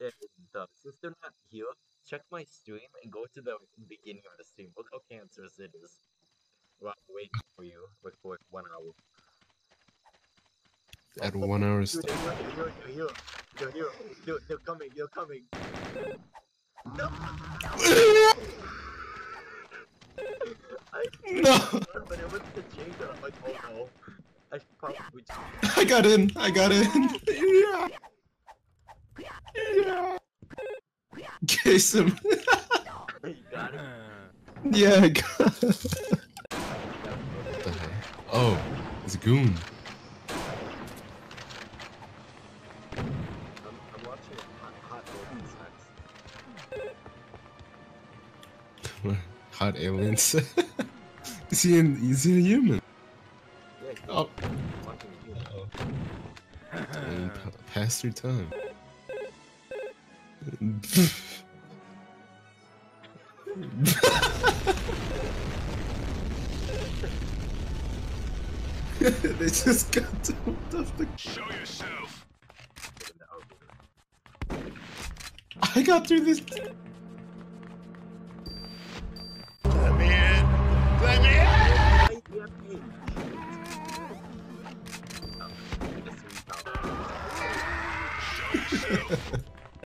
and uh, since they're not here, check my stream and go to the beginning of the stream. Look how cancerous it is. Well, I'm waiting for you for one hour. At one hour Dude, stop. they're here, they're here, they're here, they're, they're coming, they're coming. No! I No! but it was the Jenga. I'm like, oh no. I probably just I got in. I got in. Yeah. Yeah. Case him. you got it. yeah, I got it. What the heck? Oh, it's a goon. I'm, I'm watching hot, hot Golden Sex. Hot aliens. is he in? Is he a human? Yeah, Oh, I'm watching you. and pa- pass your time. they just got dumped off the. Show yourself. I got through this. Let me in.